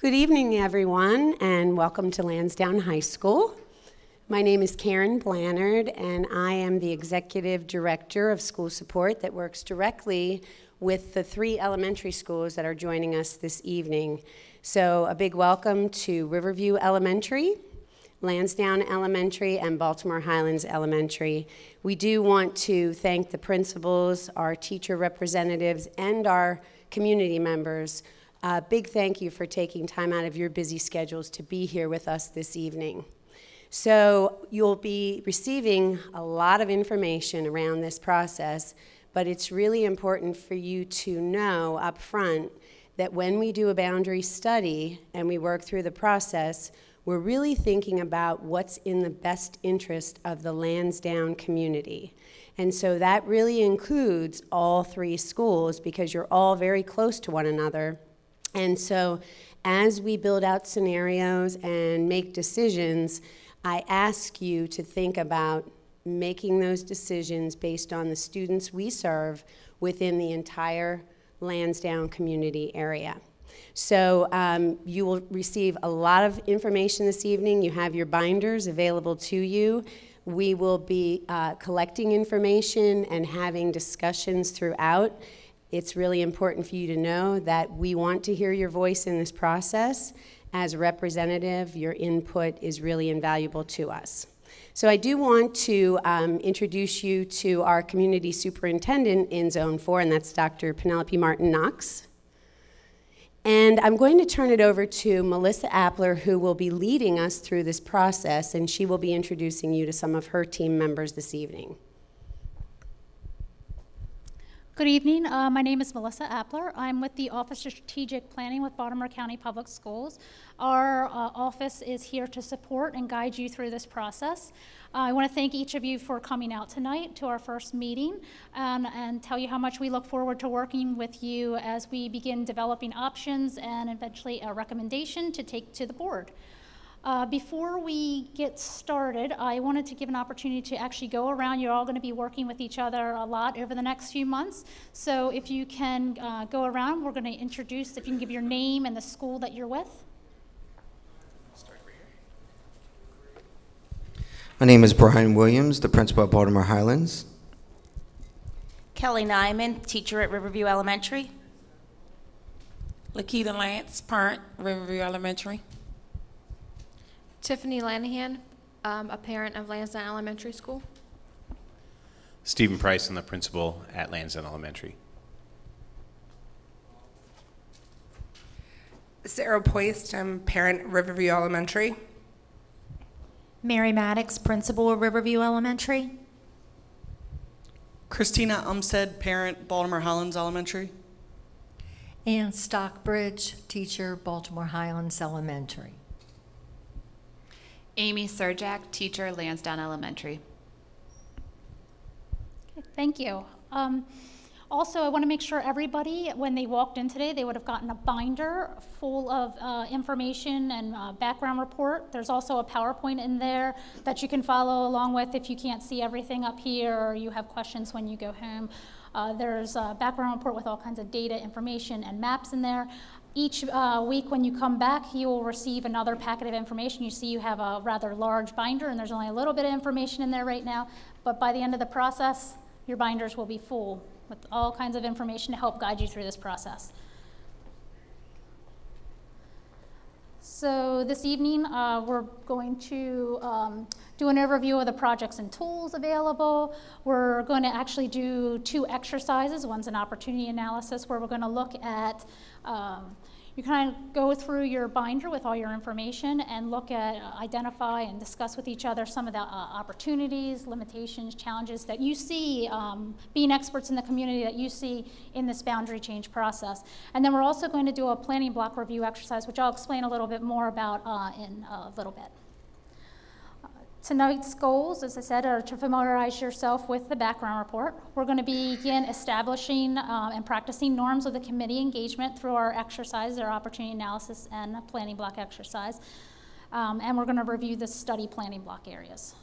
Good evening, everyone, and welcome to Lansdowne High School. My name is Karen Blannard, and I am the Executive Director of School Support that works directly with the three elementary schools that are joining us this evening. So, a big welcome to Riverview Elementary, Lansdowne Elementary, and Baltimore Highlands Elementary. We do want to thank the principals, our teacher representatives, and our community members a big thank you for taking time out of your busy schedules to be here with us this evening. So, you'll be receiving a lot of information around this process, but it's really important for you to know up front that when we do a boundary study and we work through the process, we're really thinking about what's in the best interest of the Lansdowne community. And so that really includes all three schools because you're all very close to one another and so, as we build out scenarios and make decisions, I ask you to think about making those decisions based on the students we serve within the entire Lansdowne community area. So um, you will receive a lot of information this evening. You have your binders available to you. We will be uh, collecting information and having discussions throughout. It's really important for you to know that we want to hear your voice in this process. As a representative, your input is really invaluable to us. So I do want to um, introduce you to our community superintendent in Zone 4, and that's Dr. Penelope Martin Knox. And I'm going to turn it over to Melissa Appler, who will be leading us through this process, and she will be introducing you to some of her team members this evening. Good evening. Uh, my name is Melissa Appler. I'm with the Office of Strategic Planning with Baltimore County Public Schools. Our uh, office is here to support and guide you through this process. Uh, I want to thank each of you for coming out tonight to our first meeting and, and tell you how much we look forward to working with you as we begin developing options and eventually a recommendation to take to the board. Uh, before we get started, I wanted to give an opportunity to actually go around. You're all going to be working with each other a lot over the next few months. So if you can uh, go around, we're going to introduce, if you can give your name and the school that you're with. My name is Brian Williams, the principal at Baltimore Highlands. Kelly Nyman, teacher at Riverview Elementary. Lakita Lance, parent, Riverview Elementary. Tiffany Lanahan, um, a parent of Lansdowne Elementary School. Stephen Price, I'm the principal at Lansdowne Elementary. Sarah Poist, I'm parent Riverview Elementary. Mary Maddox, principal of Riverview Elementary. Christina Umstead, parent Baltimore Highlands Elementary. Ann Stockbridge, teacher Baltimore Highlands Elementary. Amy Surjak, teacher, Lansdowne Elementary. Okay, thank you. Um, also, I want to make sure everybody, when they walked in today, they would have gotten a binder full of uh, information and uh, background report. There's also a PowerPoint in there that you can follow along with if you can't see everything up here or you have questions when you go home. Uh, there's a background report with all kinds of data, information, and maps in there. Each uh, week when you come back, you will receive another packet of information. You see you have a rather large binder, and there's only a little bit of information in there right now, but by the end of the process, your binders will be full with all kinds of information to help guide you through this process. So this evening, uh, we're going to um, do an overview of the projects and tools available. We're going to actually do two exercises. One's an opportunity analysis where we're going to look at um, you kind of go through your binder with all your information and look at, uh, identify and discuss with each other some of the uh, opportunities, limitations, challenges that you see, um, being experts in the community that you see in this boundary change process. And then we're also going to do a planning block review exercise, which I'll explain a little bit more about uh, in a little bit. Tonight's goals, as I said, are to familiarize yourself with the background report. We're going to begin establishing uh, and practicing norms of the committee engagement through our exercise, our opportunity analysis and planning block exercise. Um, and we're going to review the study planning block areas.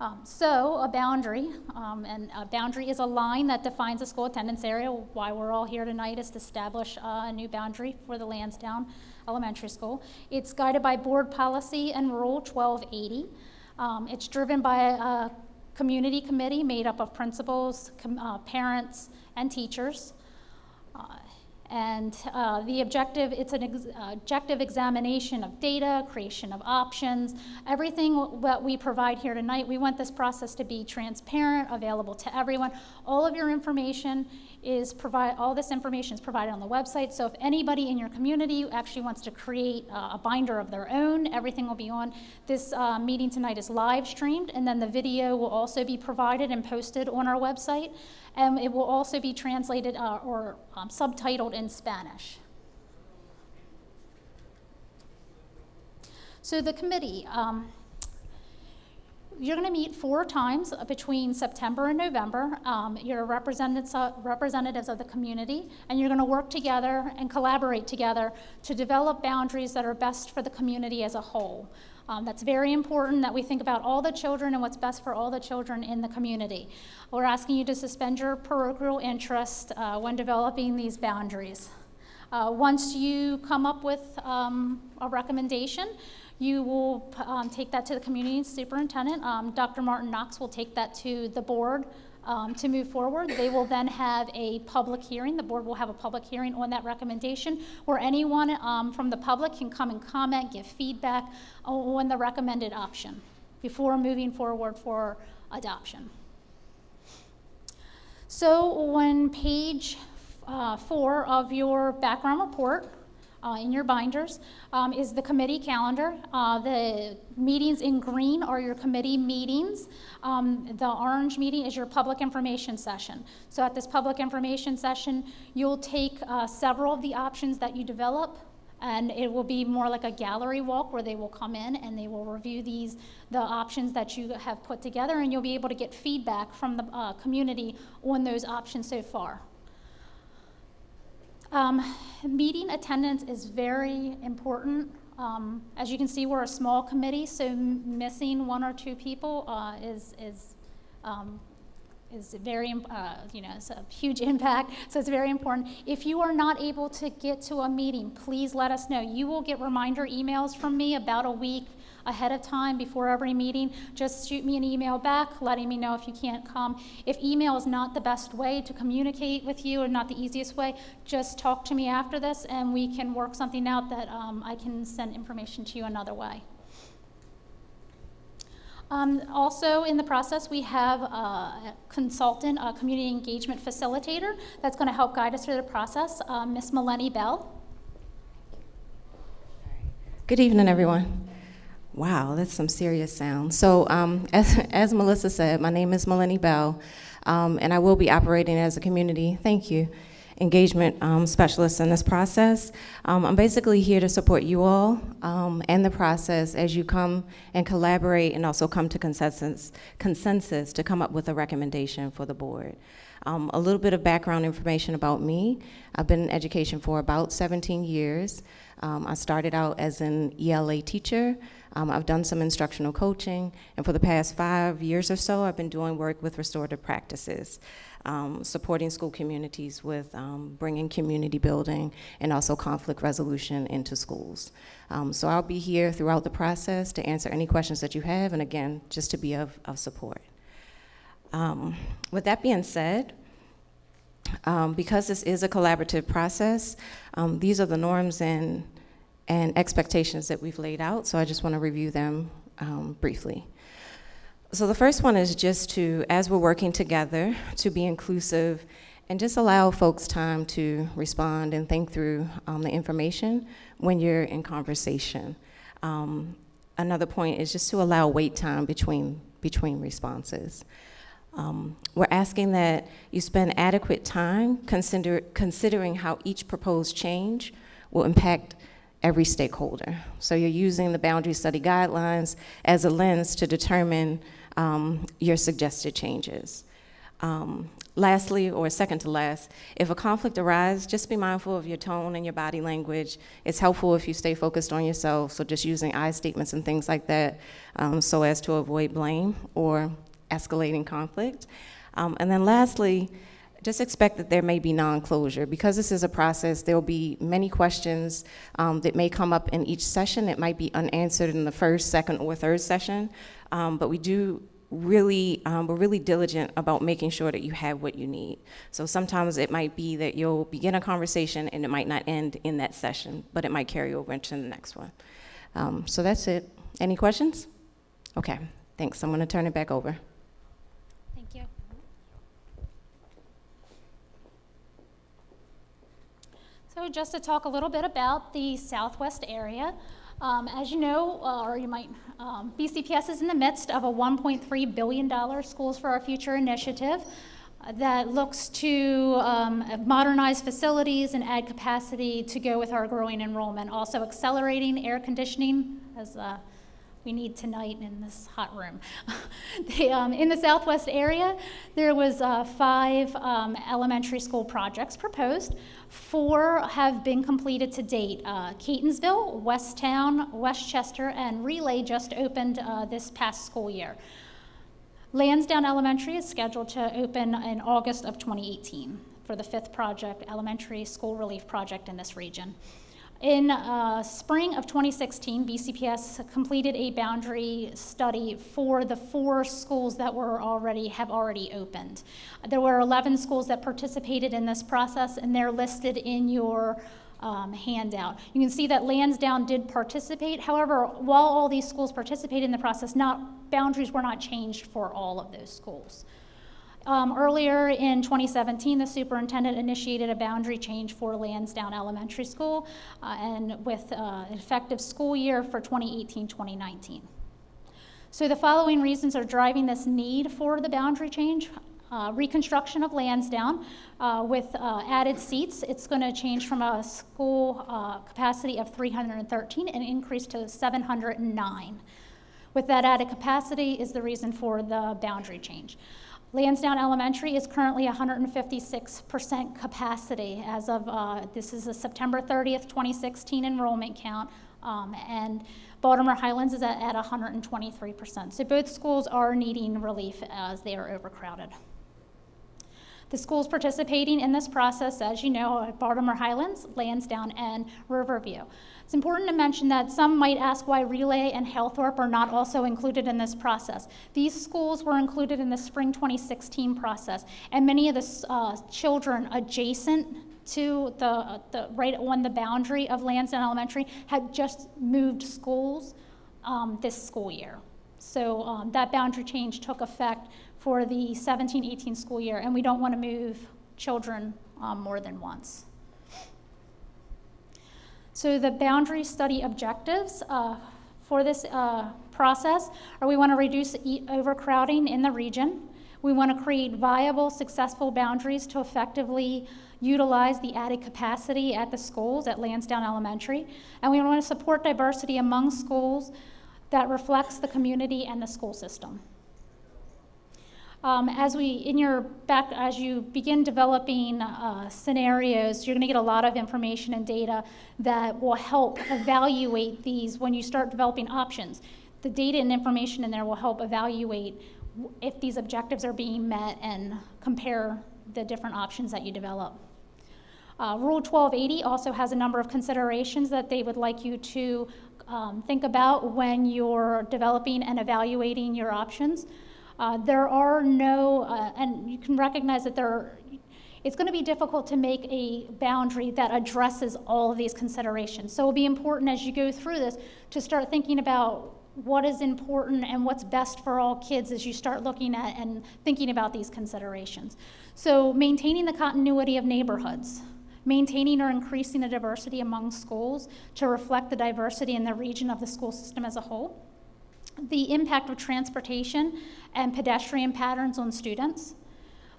Um, so, a boundary, um, and a boundary is a line that defines a school attendance area. Why we're all here tonight is to establish uh, a new boundary for the Lansdowne Elementary School. It's guided by board policy and rule 1280. Um, it's driven by a, a, community committee made up of principals, com, uh, parents, and teachers. Uh, and uh, the objective, it's an ex objective examination of data, creation of options, everything that we provide here tonight. We want this process to be transparent, available to everyone. All of your information is provide, all this information is provided on the website. So if anybody in your community actually wants to create uh, a binder of their own, everything will be on. This uh, meeting tonight is live streamed, and then the video will also be provided and posted on our website and it will also be translated uh, or um, subtitled in Spanish. So the committee, um, you're going to meet four times between September and November. Um, you're representatives, representatives of the community, and you're going to work together and collaborate together to develop boundaries that are best for the community as a whole. Um, that's very important that we think about all the children and what's best for all the children in the community. We're asking you to suspend your parochial interest uh, when developing these boundaries. Uh, once you come up with um, a recommendation, you will um, take that to the community superintendent. Um, Dr. Martin Knox will take that to the board um, to move forward. They will then have a public hearing. The board will have a public hearing on that recommendation where anyone um, from the public can come and comment, give feedback on the recommended option before moving forward for adoption. So when page uh, four of your background report uh, in your binders um, is the committee calendar. Uh, the meetings in green are your committee meetings. Um, the orange meeting is your public information session. So at this public information session, you'll take uh, several of the options that you develop and it will be more like a gallery walk where they will come in and they will review these the options that you have put together and you'll be able to get feedback from the uh, community on those options so far um, meeting attendance is very important. Um, as you can see, we're a small committee, so missing one or two people uh, is, is, um, is very, uh, you know, it's a huge impact, so it's very important. If you are not able to get to a meeting, please let us know. You will get reminder emails from me about a week ahead of time before every meeting, just shoot me an email back letting me know if you can't come. If email is not the best way to communicate with you or not the easiest way, just talk to me after this and we can work something out that um, I can send information to you another way. Um, also in the process, we have a consultant, a community engagement facilitator that's going to help guide us through the process, uh, Miss Melanie Bell. Good evening, everyone. Wow, that's some serious sound. So, um, as, as Melissa said, my name is Melanie Bell, um, and I will be operating as a community, thank you, engagement um, specialist in this process. Um, I'm basically here to support you all um, and the process as you come and collaborate and also come to consensus, consensus to come up with a recommendation for the board. Um, a little bit of background information about me. I've been in education for about 17 years. I started out as an ELA teacher. Um, I've done some instructional coaching, and for the past five years or so, I've been doing work with restorative practices, um, supporting school communities with um, bringing community building and also conflict resolution into schools. Um, so I'll be here throughout the process to answer any questions that you have, and again, just to be of, of support. Um, with that being said, um, because this is a collaborative process, these are the norms and and expectations that we've laid out, so I just want to review them um, briefly. So the first one is just to, as we're working together, to be inclusive and just allow folks time to respond and think through um, the information when you're in conversation. Um, another point is just to allow wait time between, between responses. Um, we're asking that you spend adequate time consider, considering how each proposed change will impact every stakeholder. So you're using the boundary study guidelines as a lens to determine um, your suggested changes. Um, lastly, or second to last, if a conflict arises, just be mindful of your tone and your body language. It's helpful if you stay focused on yourself, so just using I statements and things like that um, so as to avoid blame or escalating conflict. Um, and then lastly, just expect that there may be non-closure. Because this is a process, there will be many questions um, that may come up in each session. It might be unanswered in the first, second, or third session, um, but we do really, um, we're really diligent about making sure that you have what you need. So sometimes it might be that you'll begin a conversation and it might not end in that session, but it might carry over into the next one. Um, so that's it. Any questions? Okay, thanks. I'm going to turn it back over. Thank you. So just to talk a little bit about the Southwest area. Um, as you know, uh, or you might, um, BCPS is in the midst of a $1.3 billion Schools for Our Future initiative uh, that looks to um, modernize facilities and add capacity to go with our growing enrollment. Also accelerating air conditioning as uh, we need tonight in this hot room. um, in the southwest area, there was uh, five um, elementary school projects proposed. Four have been completed to date. Uh, Catonsville, Westowne, Westchester, and Relay just opened uh, this past school year. Lansdowne Elementary is scheduled to open in August of 2018 for the fifth project, elementary school relief project in this region. In uh, spring of 2016, BCPS completed a boundary study for the four schools that were already have already opened. There were 11 schools that participated in this process, and they're listed in your um, handout. You can see that Lansdowne did participate. However, while all these schools participated in the process, not boundaries were not changed for all of those schools. Um, earlier in 2017, the superintendent initiated a boundary change for Lansdowne Elementary School uh, and with uh, effective school year for 2018-2019. So the following reasons are driving this need for the boundary change. Uh, reconstruction of Lansdowne uh, with uh, added seats. It's going to change from a school uh, capacity of 313 and increase to 709. With that added capacity is the reason for the boundary change. Lansdowne Elementary is currently 156% capacity as of, uh, this is a September 30th, 2016 enrollment count, um, and Baltimore Highlands is at, at 123%. So both schools are needing relief as they are overcrowded. The schools participating in this process, as you know, are Baltimore Highlands, Lansdowne, and Riverview. It's important to mention that some might ask why Relay and Halethorpe are not also included in this process. These schools were included in the spring 2016 process, and many of the uh, children adjacent to the, the right on the boundary of Lansdowne Elementary had just moved schools um, this school year. So um, that boundary change took effect for the 17-18 school year, and we don't want to move children um, more than once. So the boundary study objectives uh, for this uh, process are we want to reduce e overcrowding in the region. We want to create viable, successful boundaries to effectively utilize the added capacity at the schools at Lansdowne Elementary. And we want to support diversity among schools that reflects the community and the school system. Um, as we in your back as you begin developing uh, scenarios you're going to get a lot of information and data that will help evaluate these when you start developing options. The data and information in there will help evaluate if these objectives are being met and compare the different options that you develop. Uh, rule 1280 also has a number of considerations that they would like you to um, think about when you're developing and evaluating your options uh, there are no, uh, and you can recognize that there are, it's going to be difficult to make a boundary that addresses all of these considerations. So it'll be important as you go through this to start thinking about what is important and what's best for all kids as you start looking at and thinking about these considerations. So maintaining the continuity of neighborhoods, maintaining or increasing the diversity among schools to reflect the diversity in the region of the school system as a whole the impact of transportation and pedestrian patterns on students,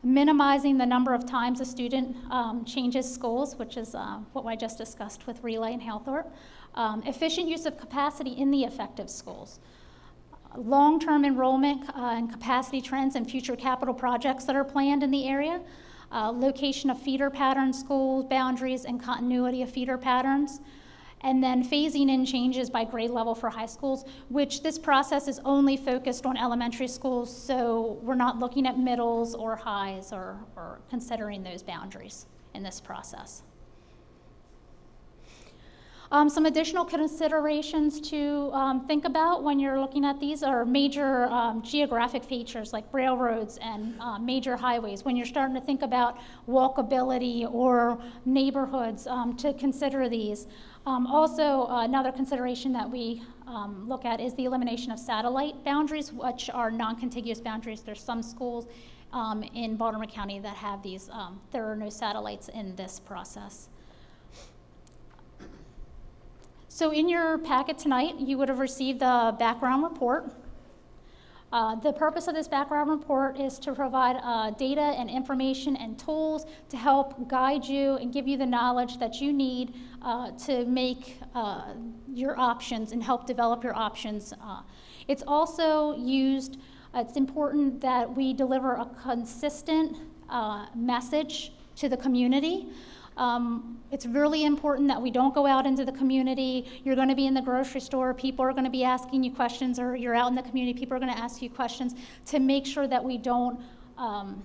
minimizing the number of times a student um, changes schools, which is uh, what I just discussed with Relay and Halethorpe, um, efficient use of capacity in the effective schools, long-term enrollment uh, and capacity trends and future capital projects that are planned in the area, uh, location of feeder pattern schools, boundaries, and continuity of feeder patterns, and then phasing in changes by grade level for high schools, which this process is only focused on elementary schools, so we're not looking at middles or highs or, or considering those boundaries in this process. Um, some additional considerations to um, think about when you're looking at these are major um, geographic features like railroads and uh, major highways. When you're starting to think about walkability or neighborhoods, um, to consider these. Um, also, uh, another consideration that we um, look at is the elimination of satellite boundaries, which are non-contiguous boundaries. There's some schools in Baltimore County that have these. there are no satellites in this process. So in your packet tonight, you would have received the background report. Uh, the purpose of this background report is to provide uh, data and information and tools to help guide you and give you the knowledge that you need uh, to make uh, your options and help develop your options. Uh, it's also used, it's important that we deliver a consistent uh, message to the community. Um, it's really important that we don't go out into the community. You're going to be in the grocery store, people are going to be asking you questions, or you're out in the community, people are going to ask you questions to make sure that we don't um,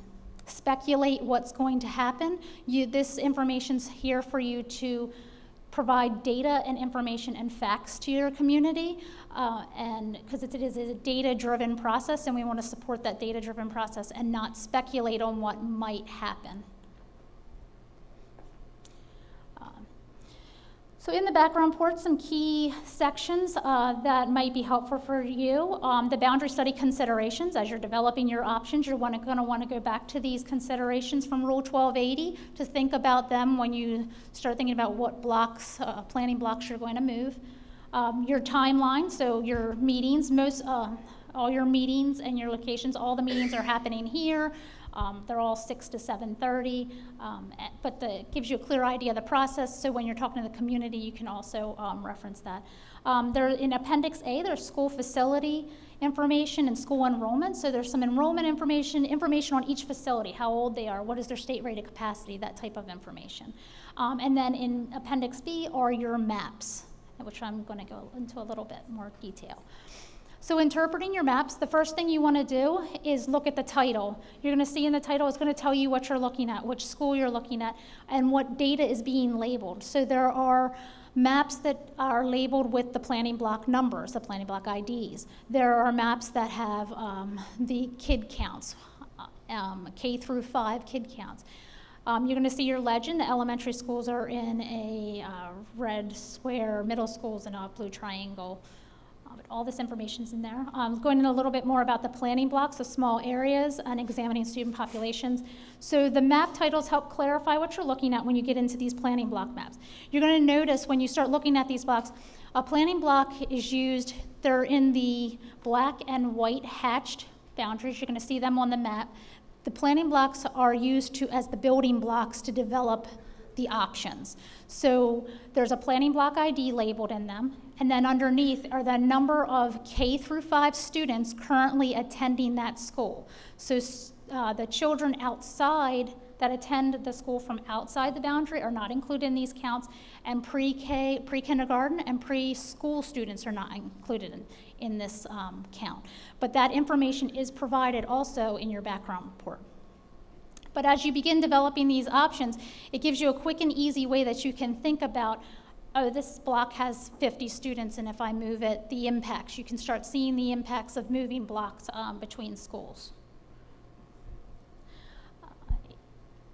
speculate what's going to happen. You, this information's here for you to provide data and information and facts to your community uh, and because it is a data-driven process and we want to support that data-driven process and not speculate on what might happen. So in the background report, some key sections uh, that might be helpful for you. Um, the boundary study considerations, as you're developing your options, you're going to want to go back to these considerations from Rule 1280 to think about them when you start thinking about what blocks, uh, planning blocks you're going to move. Um, your timeline, so your meetings, most, uh, all your meetings and your locations, all the meetings are happening here. Um, they're all 6 to 7.30, um, but it gives you a clear idea of the process, so when you're talking to the community, you can also um, reference that. Um, there, in Appendix A, there's school facility information and school enrollment, so there's some enrollment information, information on each facility, how old they are, what is their state rated capacity, that type of information. Um, and then in Appendix B are your maps, which I'm going to go into a little bit more detail. So interpreting your maps, the first thing you want to do is look at the title. You're going to see in the title, it's going to tell you what you're looking at, which school you're looking at, and what data is being labeled. So there are maps that are labeled with the planning block numbers, the planning block IDs. There are maps that have um, the kid counts, um, K through 5 kid counts. Um, you're going to see your legend. The elementary schools are in a uh, red square, middle schools in a blue triangle all this information's in there. Um, going in a little bit more about the planning blocks, the small areas, and examining student populations. So the map titles help clarify what you're looking at when you get into these planning block maps. You're going to notice when you start looking at these blocks, a planning block is used, they're in the black and white hatched boundaries. You're going to see them on the map. The planning blocks are used to as the building blocks to develop the options. So there's a planning block ID labeled in them, and then underneath are the number of K through 5 students currently attending that school. So uh, the children outside that attend the school from outside the boundary are not included in these counts, and pre-K, pre-kindergarten and preschool students are not included in, in this um, count. But that information is provided also in your background report. But as you begin developing these options, it gives you a quick and easy way that you can think about oh, this block has 50 students, and if I move it, the impacts. You can start seeing the impacts of moving blocks um, between schools.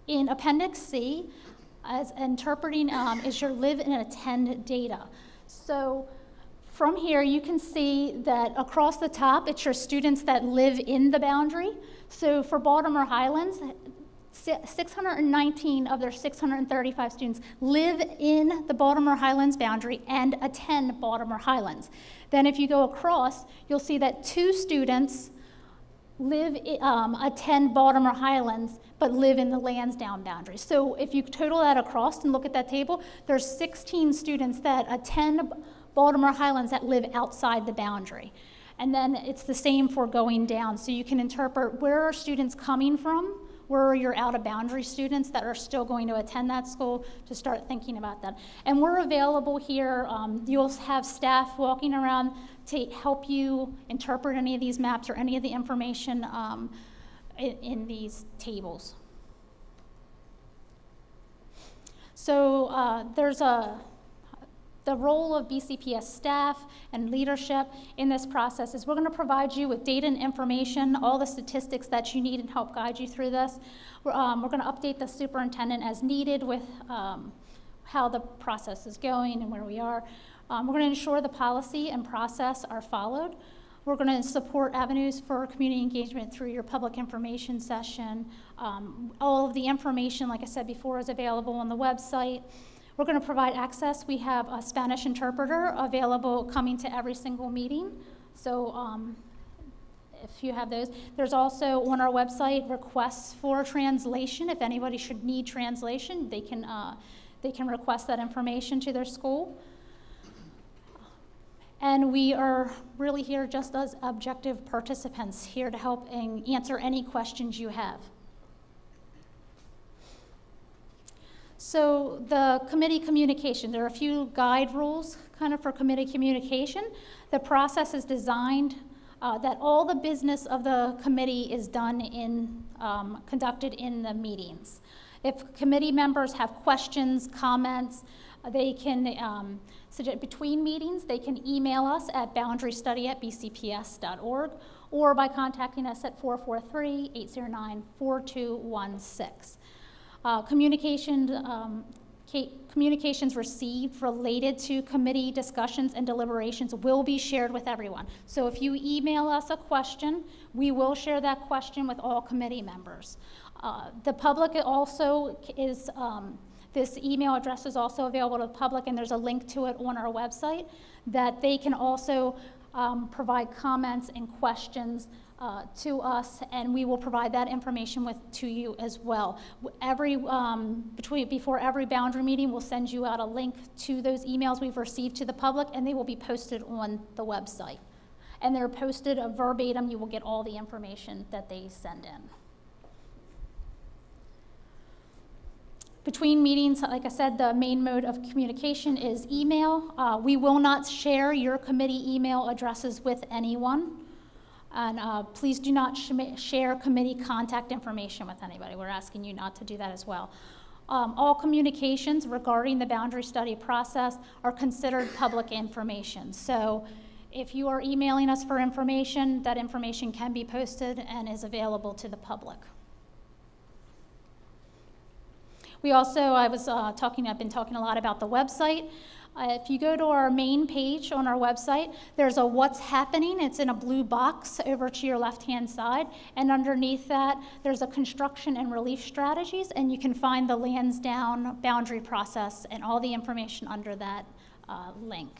In Appendix C, as interpreting um, is your live and attend data. So from here, you can see that across the top, it's your students that live in the boundary. So for Baltimore Highlands, 619 of their 635 students live in the Baltimore Highlands boundary and attend Baltimore Highlands. Then if you go across, you'll see that two students live, um, attend Baltimore Highlands, but live in the Lansdowne boundary. So if you total that across and look at that table, there's 16 students that attend Baltimore Highlands that live outside the boundary. And then it's the same for going down. So you can interpret where are students coming from, where are your out of boundary students that are still going to attend that school to start thinking about that. And we're available here. Um, you'll have staff walking around to help you interpret any of these maps or any of the information um, in, in these tables. So uh, there's a the role of BCPS staff and leadership in this process is we're going to provide you with data and information, all the statistics that you need and help guide you through this. We're, um, we're going to update the superintendent as needed with um, how the process is going and where we are. Um, we're going to ensure the policy and process are followed. We're going to support avenues for community engagement through your public information session. Um, all of the information, like I said before, is available on the website. We're going to provide access. We have a Spanish interpreter available coming to every single meeting. So um, if you have those. There's also on our website requests for translation. If anybody should need translation, they can, uh, they can request that information to their school. And we are really here just as objective participants, here to help and answer any questions you have. So the committee communication, there are a few guide rules kind of for committee communication. The process is designed uh, that all the business of the committee is done in, um, conducted in the meetings. If committee members have questions, comments, uh, they can, um, suggest, between meetings, they can email us at boundarystudy at bcps.org or by contacting us at 443 809 4216. Uh, communication, um, communications received related to committee discussions and deliberations will be shared with everyone. So if you email us a question, we will share that question with all committee members. Uh, the public also is, um, this email address is also available to the public, and there's a link to it on our website that they can also um, provide comments and questions uh, to us, and we will provide that information with to you as well. Every um, between before every boundary meeting, we'll send you out a link to those emails we've received to the public, and they will be posted on the website. And they're posted a verbatim. You will get all the information that they send in. Between meetings, like I said, the main mode of communication is email. Uh, we will not share your committee email addresses with anyone. And uh, please do not sh share committee contact information with anybody. We're asking you not to do that as well. Um, all communications regarding the boundary study process are considered public information. So if you are emailing us for information, that information can be posted and is available to the public. We also, I was uh, talking, I've been talking a lot about the website. Uh, if you go to our main page on our website, there's a what's happening. It's in a blue box over to your left hand side. And underneath that, there's a construction and relief strategies, and you can find the Lansdowne boundary process and all the information under that uh, link.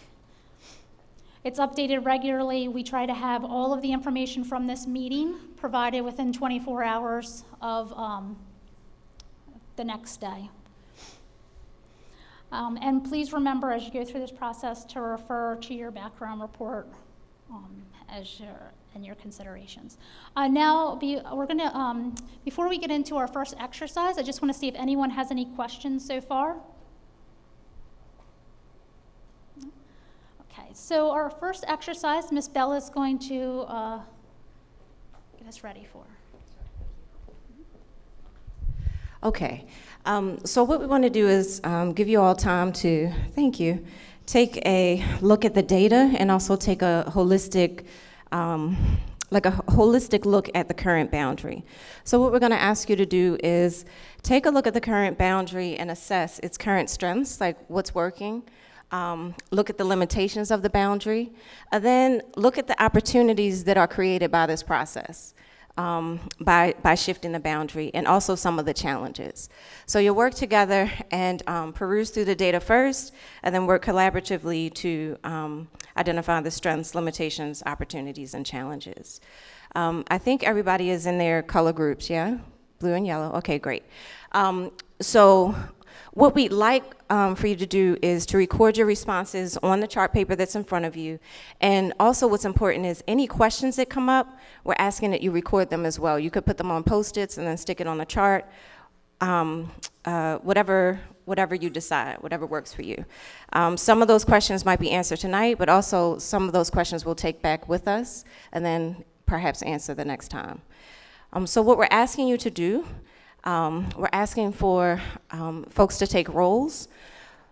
It's updated regularly. We try to have all of the information from this meeting provided within 24 hours of um, the next day. Um, and please remember as you go through this process to refer to your background report um, as your, in your considerations. Uh, now, be, we're going to, um, before we get into our first exercise, I just want to see if anyone has any questions so far. Okay, so our first exercise, Miss Bella is going to uh, get us ready for. Okay. Um, so what we want to do is um, give you all time to, thank you, take a look at the data and also take a holistic, um, like a holistic look at the current boundary. So what we're going to ask you to do is take a look at the current boundary and assess its current strengths, like what's working, um, look at the limitations of the boundary, and then look at the opportunities that are created by this process um, by, by shifting the boundary and also some of the challenges. So you'll work together and um, peruse through the data first and then work collaboratively to um, identify the strengths, limitations, opportunities, and challenges. Um, I think everybody is in their color groups, yeah? Blue and yellow, okay, great. Um, so what we'd like um, for you to do is to record your responses on the chart paper that's in front of you. And also what's important is any questions that come up, we're asking that you record them as well. You could put them on Post-its and then stick it on the chart. Um, uh, whatever, whatever you decide, whatever works for you. Um, some of those questions might be answered tonight, but also some of those questions we'll take back with us and then perhaps answer the next time. Um, so what we're asking you to do, um, we're asking for um, folks to take roles.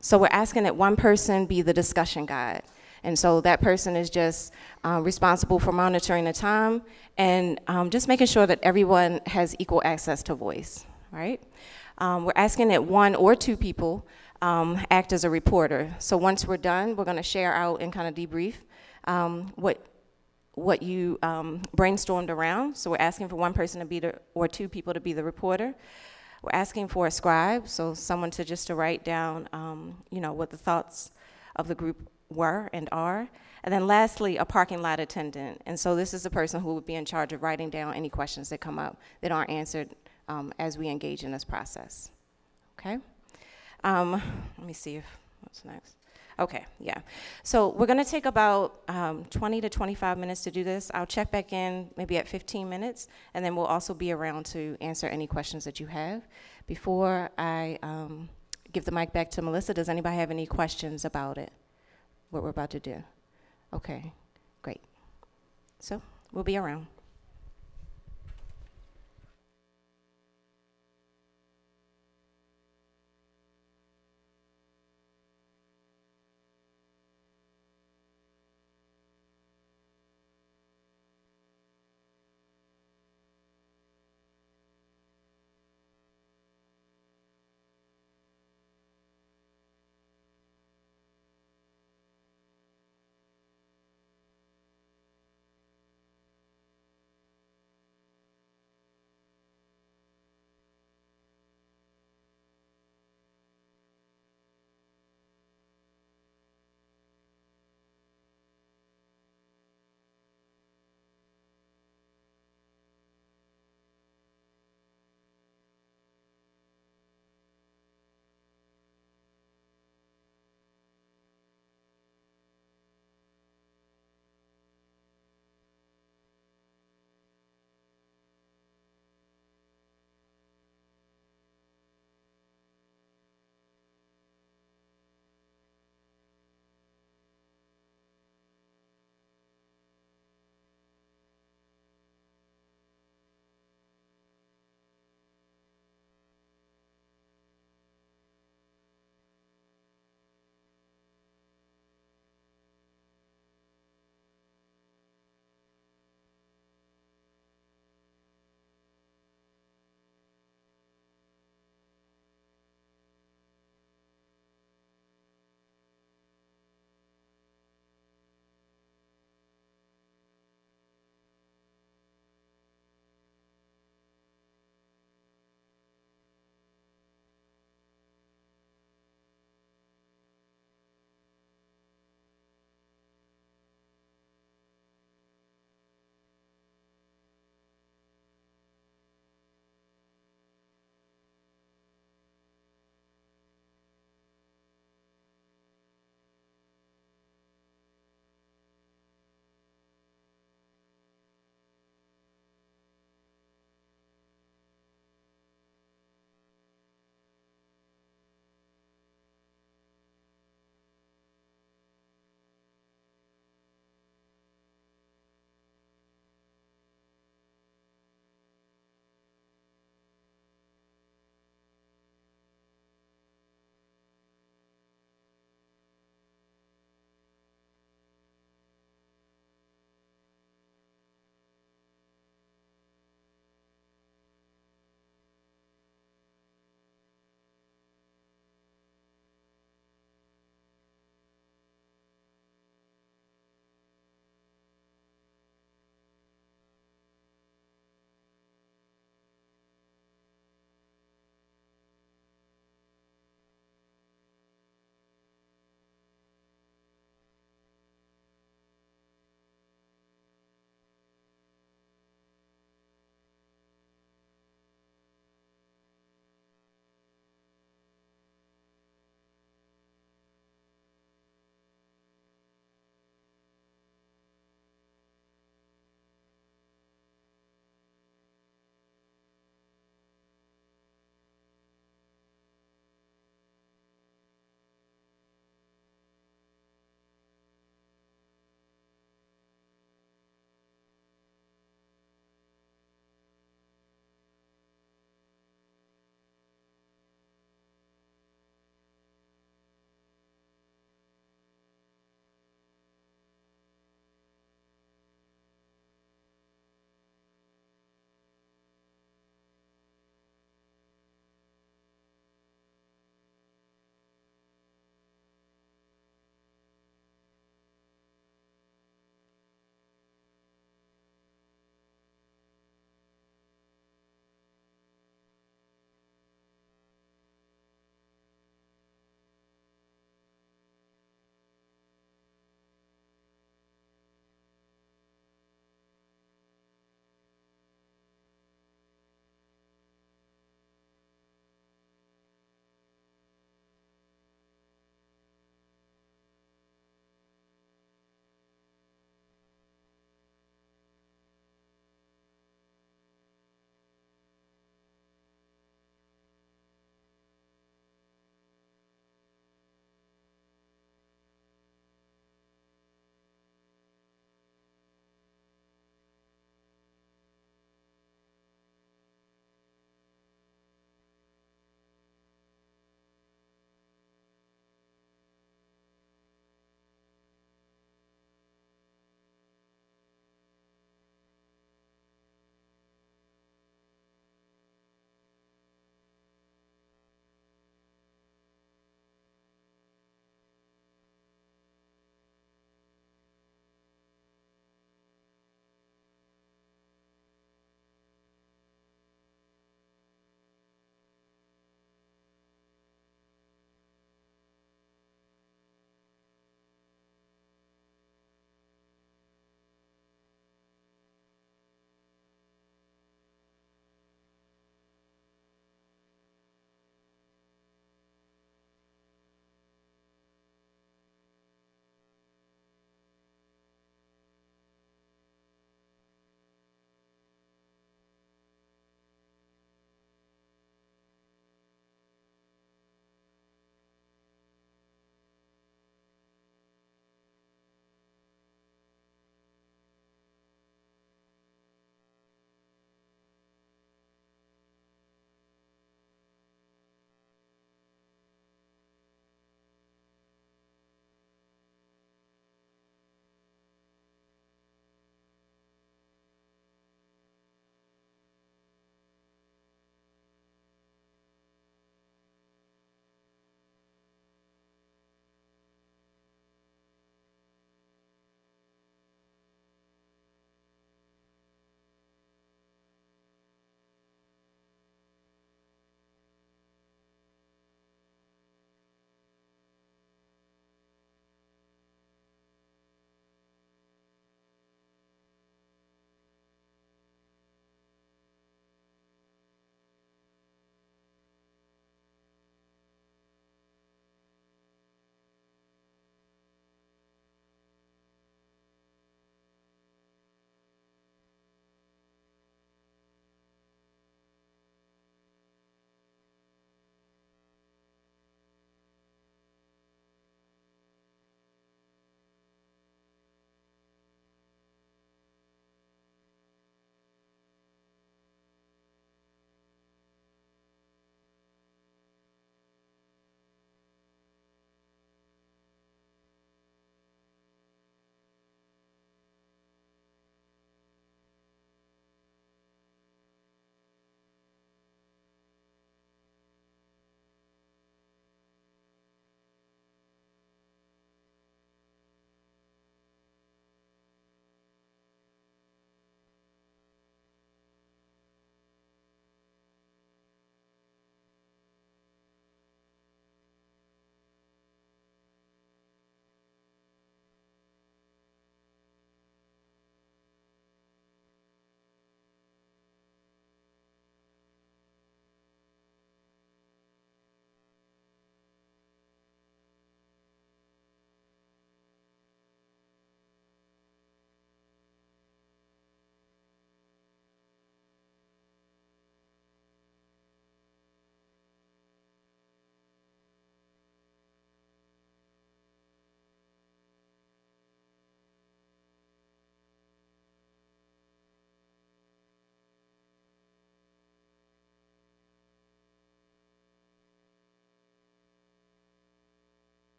So we're asking that one person be the discussion guide. And so that person is just uh, responsible for monitoring the time and um, just making sure that everyone has equal access to voice, right? Um, we're asking that one or two people um, act as a reporter. So once we're done, we're gonna share out and kind of debrief um, what, what you um, brainstormed around. So we're asking for one person to be the, or two people to be the reporter. We're asking for a scribe, so someone to just to write down, um, you know, what the thoughts of the group were and are. And then lastly, a parking lot attendant. And so this is the person who would be in charge of writing down any questions that come up that aren't answered um, as we engage in this process. Okay? Um, let me see if, what's next? Okay, yeah. So we're gonna take about um, 20 to 25 minutes to do this. I'll check back in maybe at 15 minutes, and then we'll also be around to answer any questions that you have. Before I um, give the mic back to Melissa, does anybody have any questions about it, what we're about to do? Okay, great. So we'll be around.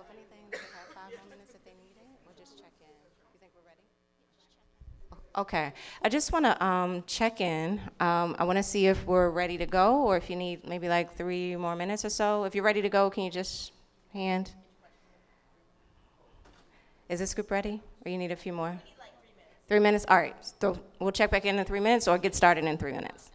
So if anything, they have five more minutes if they need it, or just check in. You think we're ready? Okay, I just want to um, check in. Um, I want to see if we're ready to go, or if you need maybe like three more minutes or so. If you're ready to go, can you just hand? Is this group ready, or you need a few more? Three minutes. All right. So we'll check back in in three minutes, or get started in three minutes.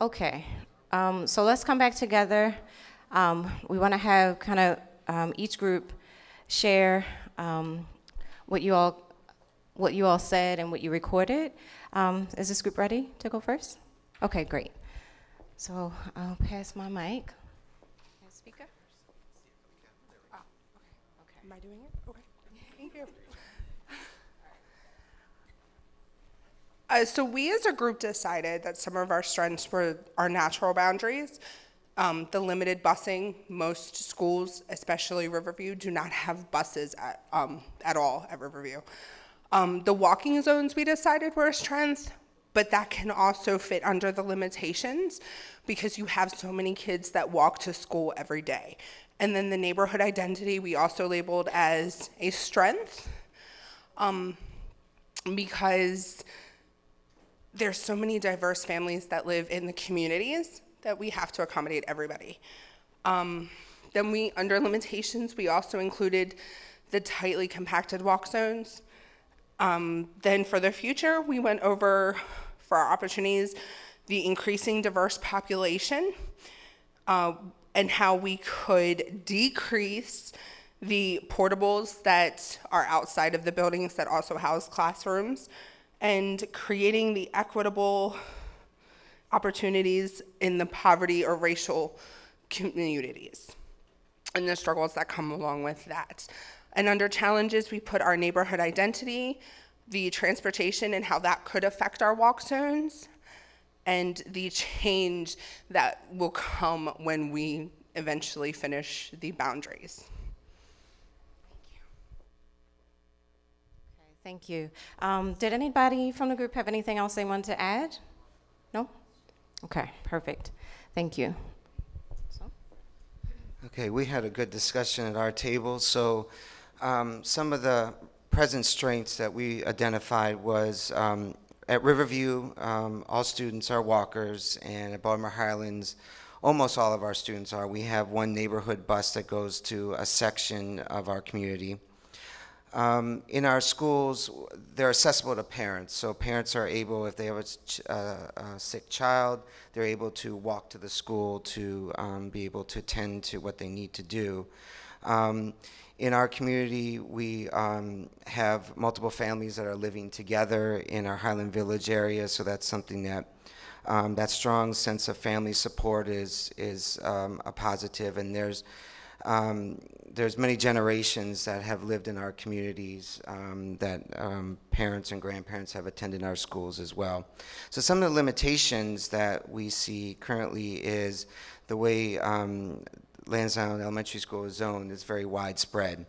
Okay, um, so let's come back together. Um, we want to have kind of um, each group share um, what you all what you all said and what you recorded. Um, is this group ready to go first? Okay, great. So I'll pass my mic. Speaker. Am I doing it? Okay. Thank you. Uh, so we as a group decided that some of our strengths were our natural boundaries. Um, the limited busing, most schools, especially Riverview, do not have buses at, um, at all at Riverview. Um, the walking zones we decided were a strength, but that can also fit under the limitations because you have so many kids that walk to school every day. And then the neighborhood identity we also labeled as a strength um, because there's so many diverse families that live in the communities that we have to accommodate everybody. Um, then we, under limitations, we also included the tightly compacted walk zones. Um, then for the future, we went over for our opportunities the increasing diverse population uh, and how we could decrease the portables that are outside of the buildings that also house classrooms and creating the equitable opportunities in the poverty or racial communities and the struggles that come along with that. And under challenges, we put our neighborhood identity, the transportation and how that could affect our walk zones, and the change that will come when we eventually finish the boundaries. Thank you. Um, did anybody from the group have anything else they wanted to add? No? Okay, perfect. Thank you. So? Okay, we had a good discussion at our table. So, um, some of the present strengths that we identified was um, at Riverview, um, all students are walkers, and at Baltimore Highlands, almost all of our students are. We have one neighborhood bus that goes to a section of our community. Um, in our schools, they're accessible to parents, so parents are able, if they have a, uh, a sick child, they're able to walk to the school to um, be able to attend to what they need to do. Um, in our community, we um, have multiple families that are living together in our Highland Village area, so that's something that um, that strong sense of family support is is um, a positive, and there's um, there's many generations that have lived in our communities um, that um, parents and grandparents have attended our schools as well. So some of the limitations that we see currently is the way um, Lansdowne Elementary School is zoned is very widespread.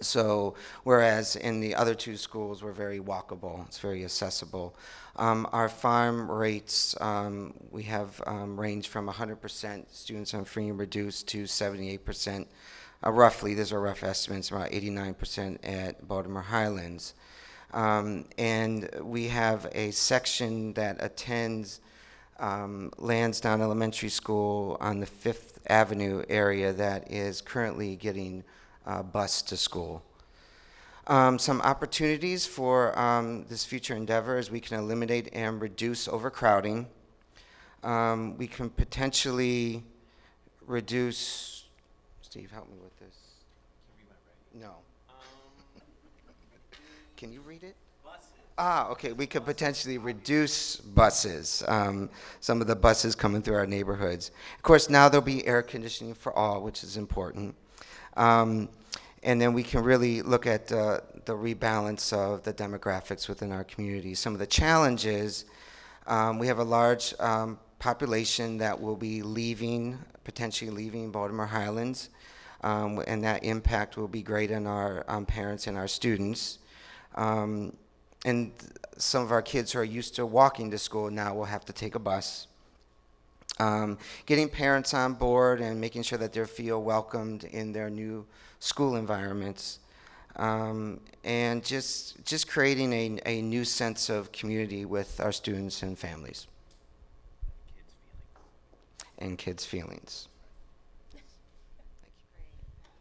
So whereas in the other two schools we're very walkable, it's very accessible. Um, our farm rates um, we have um, range from 100% students on free and reduced to 78%. Uh, roughly, these are rough estimates, about 89% at Baltimore Highlands. Um, and we have a section that attends um, Lansdowne Elementary School on the Fifth Avenue area that is currently getting uh, bused to school. Um, some opportunities for um, this future endeavor is we can eliminate and reduce overcrowding. Um, we can potentially reduce. Steve, help me with this. No. Can you read it? Ah, okay. We could potentially reduce buses, um, some of the buses coming through our neighborhoods. Of course, now there'll be air conditioning for all, which is important. Um, and then we can really look at uh, the rebalance of the demographics within our community. Some of the challenges um, we have a large um, population that will be leaving, potentially leaving Baltimore Highlands, um, and that impact will be great on our um, parents and our students. Um, and some of our kids who are used to walking to school now will have to take a bus. Um, getting parents on board and making sure that they feel welcomed in their new school environments, um, and just just creating a, a new sense of community with our students and families, and kids' feelings.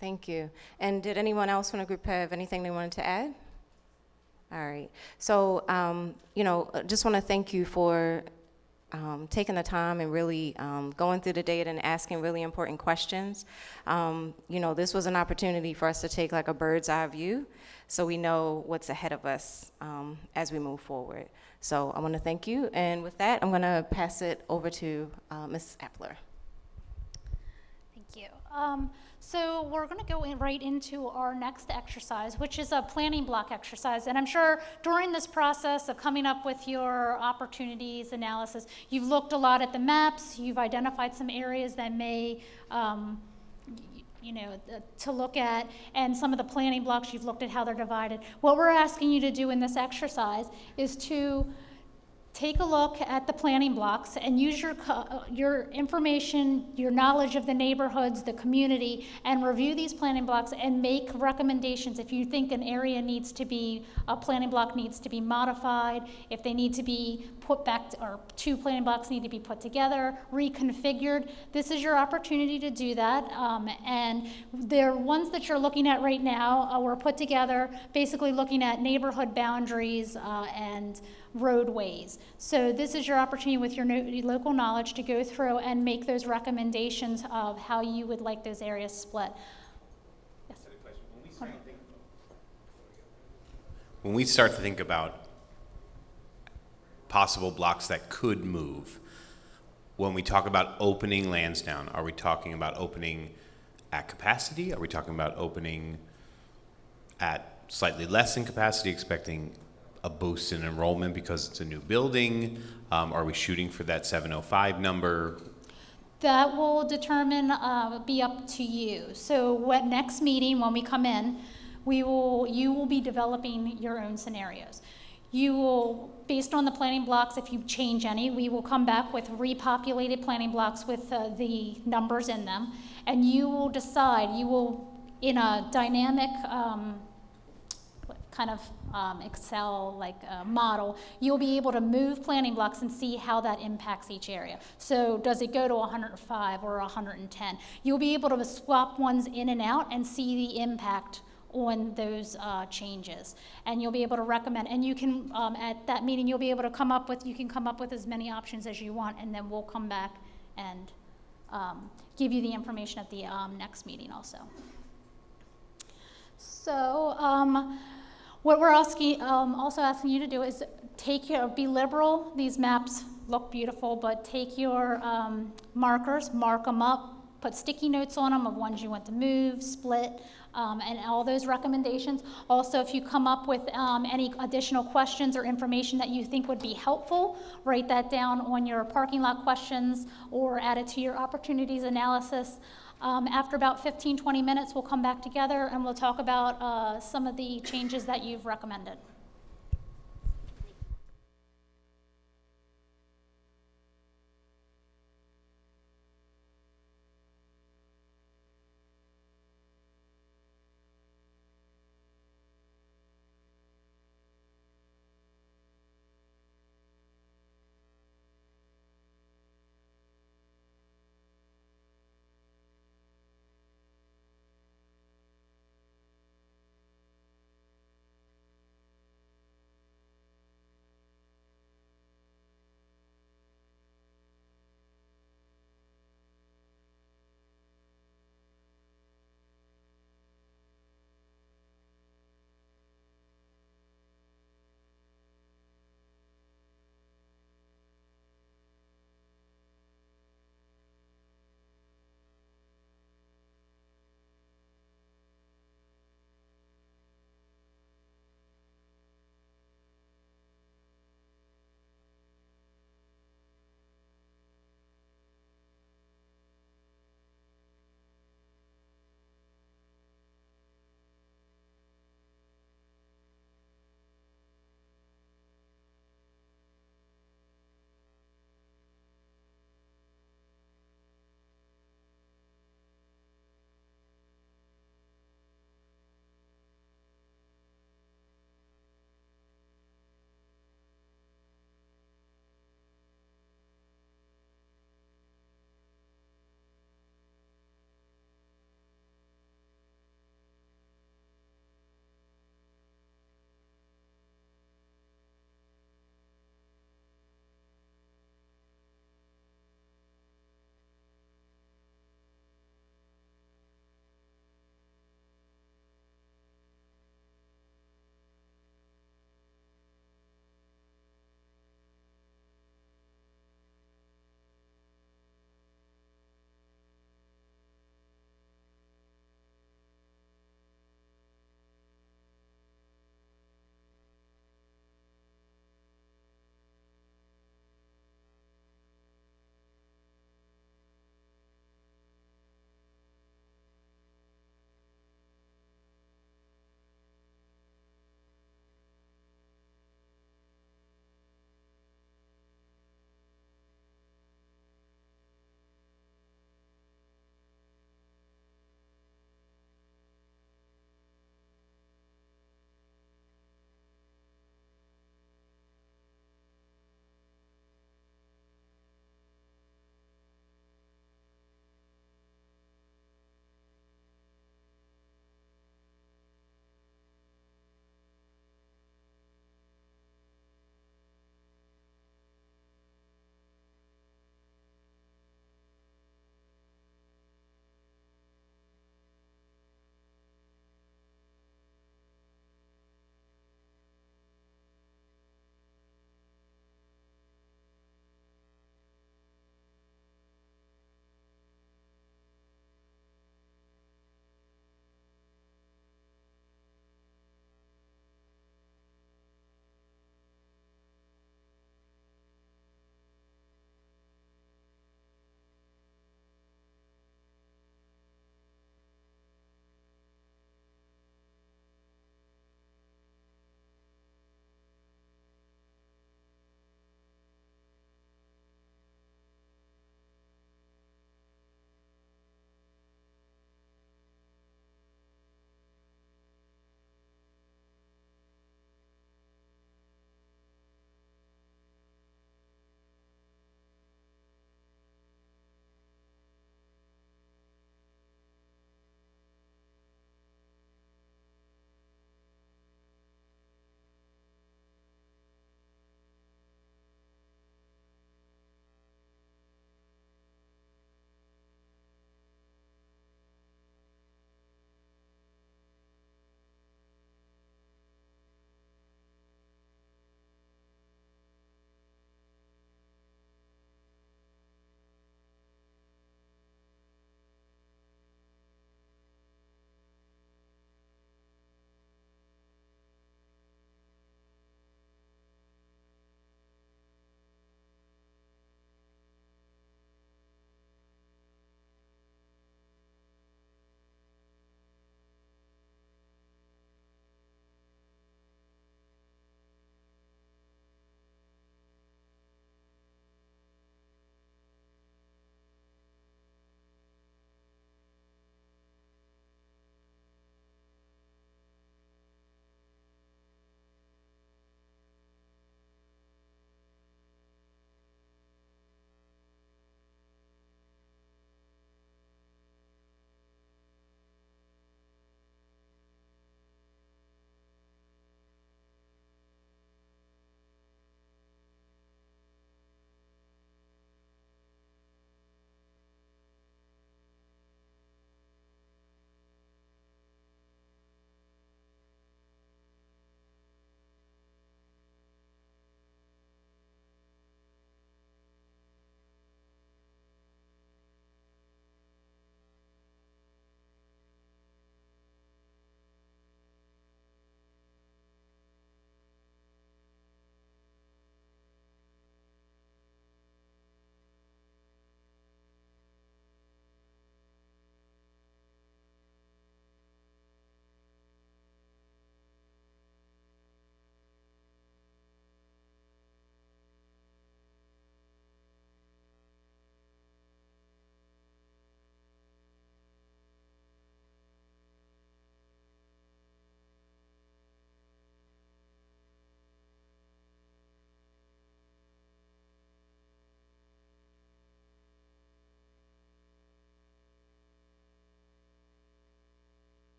Thank you. And did anyone else from the group have anything they wanted to add? All right. So, um, you know, just want to thank you for um, taking the time and really um, going through the data and asking really important questions. Um, you know, this was an opportunity for us to take like a bird's eye view so we know what's ahead of us um, as we move forward. So I want to thank you. And with that, I'm going to pass it over to uh, Ms. Appler. Thank you. Um, so we're going to go in right into our next exercise, which is a planning block exercise. And I'm sure during this process of coming up with your opportunities analysis, you've looked a lot at the maps, you've identified some areas that may, um, you know, to look at, and some of the planning blocks, you've looked at how they're divided. What we're asking you to do in this exercise is to take a look at the planning blocks and use your, your information, your knowledge of the neighborhoods, the community, and review these planning blocks and make recommendations. If you think an area needs to be, a planning block needs to be modified, if they need to be put back, to, or two planning blocks need to be put together, reconfigured, this is your opportunity to do that. Um, and the ones that you're looking at right now uh, were put together basically looking at neighborhood boundaries uh, and roadways. So this is your opportunity with your no local knowledge to go through and make those recommendations of how you would like those areas split. Yes. When we start to think about possible blocks that could move, when we talk about opening Lansdowne, are we talking about opening at capacity? Are we talking about opening at slightly less than capacity, expecting a boost in enrollment because it's a new building? Um, are we shooting for that 705 number? That will determine, uh, be up to you. So what next meeting, when we come in, we will, you will be developing your own scenarios. You will, based on the planning blocks, if you change any, we will come back with repopulated planning blocks with uh, the numbers in them, and you will decide, you will, in a dynamic um, kind of um, Excel like uh, model, you'll be able to move planning blocks and see how that impacts each area. So does it go to 105 or 110? You'll be able to swap ones in and out and see the impact on those uh, changes. And you'll be able to recommend, and you can, um, at that meeting, you'll be able to come up with, you can come up with as many options as you want, and then we'll come back and um, give you the information at the um, next meeting also. So, um, what we're asking, um, also asking you to do is take your, be liberal. These maps look beautiful, but take your um, markers, mark them up, put sticky notes on them of ones you want to move, split, um, and all those recommendations. Also, if you come up with um, any additional questions or information that you think would be helpful, write that down on your parking lot questions or add it to your opportunities analysis. Um, after about 15, 20 minutes, we'll come back together and we'll talk about uh, some of the changes that you've recommended.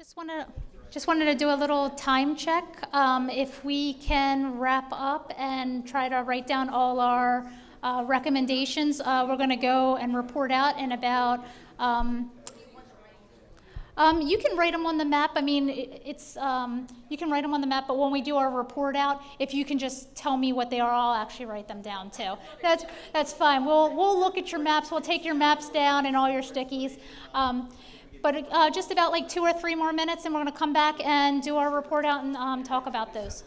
Just want to, just wanted to do a little time check. Um, if we can wrap up and try to write down all our uh, recommendations, uh, we're going to go and report out in about. Um, um, you can write them on the map. I mean, it, it's um, you can write them on the map, but when we do our report out, if you can just tell me what they are, I'll actually write them down too. That's that's fine. We'll we'll look at your maps. We'll take your maps down and all your stickies. But uh, just about like two or three more minutes, and we're going to come back and do our report out and um, talk about those.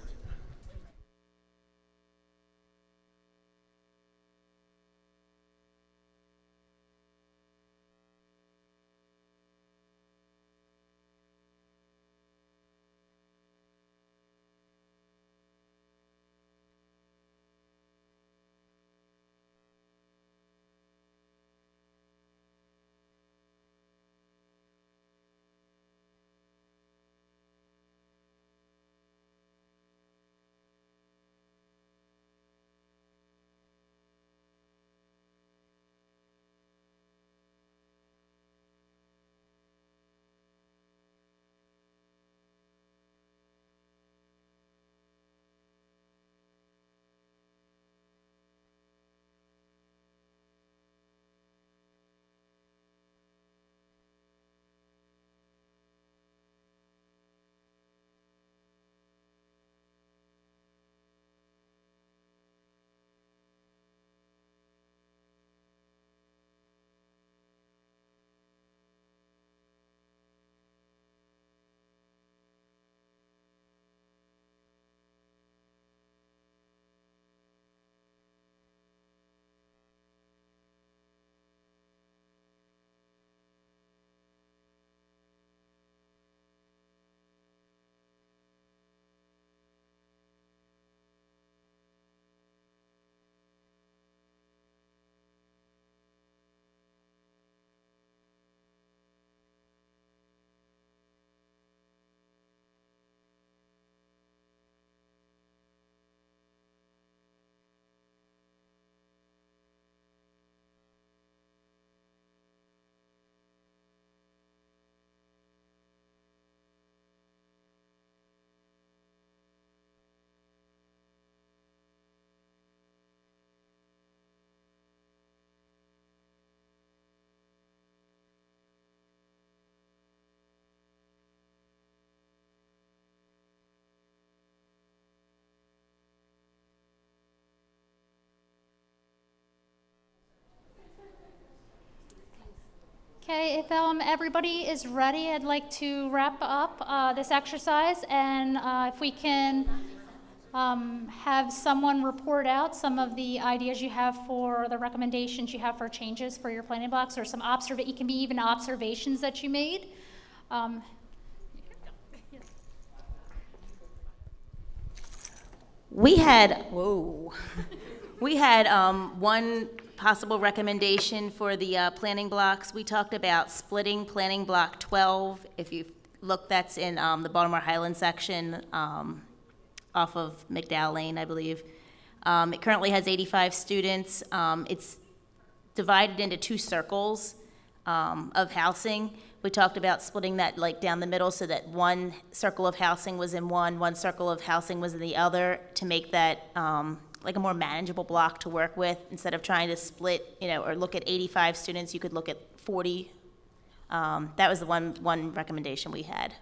Okay, if um, everybody is ready, I'd like to wrap up uh, this exercise, and uh, if we can um, have someone report out some of the ideas you have for the recommendations you have for changes for your planning blocks, or some observ. It can be even observations that you made. Um, We had, whoa, we had um, one possible recommendation for the uh, planning blocks. We talked about splitting planning block 12. If you look, that's in um, the Baltimore Highland section um, off of McDowell Lane, I believe. Um, it currently has 85 students. Um, it's divided into two circles um, of housing. We talked about splitting that like down the middle so that one circle of housing was in one, one circle of housing was in the other to make that um, like a more manageable block to work with. Instead of trying to split, you know, or look at 85 students, you could look at 40. Um, that was the one, one recommendation we had.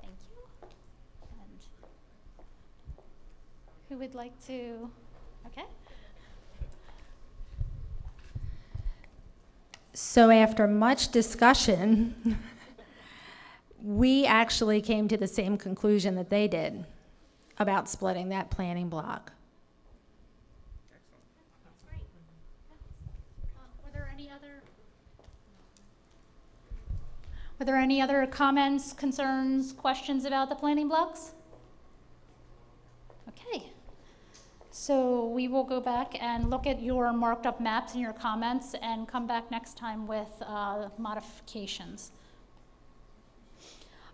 Thank you. And who would like to? Okay. So after much discussion, we actually came to the same conclusion that they did about splitting that planning block. Any other? There any other comments, concerns, questions about the planning blocks? Okay. So we will go back and look at your marked up maps and your comments and come back next time with uh, modifications.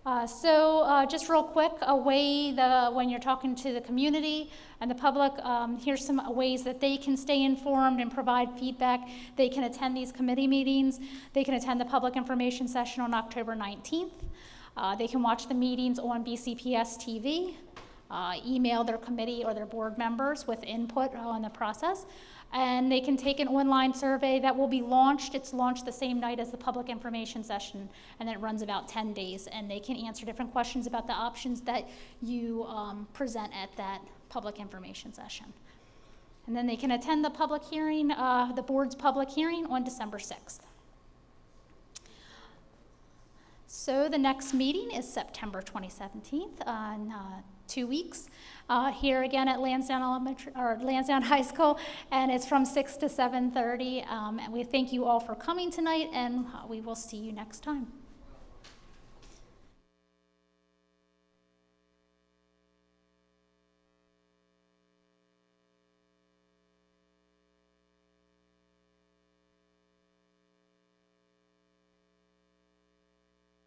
Uh, so uh, just real quick, a way the, when you're talking to the community and the public, um, here's some ways that they can stay informed and provide feedback. They can attend these committee meetings. They can attend the public information session on October 19th. Uh, they can watch the meetings on BCPS TV, uh, email their committee or their board members with input on the process and they can take an online survey that will be launched. It's launched the same night as the public information session, and then it runs about 10 days, and they can answer different questions about the options that you um, present at that public information session. And then they can attend the public hearing, uh, the board's public hearing on December 6th. So the next meeting is September 2017, on uh, two weeks, uh, here again at Lansdowne Elementary or Lansdowne High School, and it's from 6 to 7:30. Um, and we thank you all for coming tonight, and uh, we will see you next time.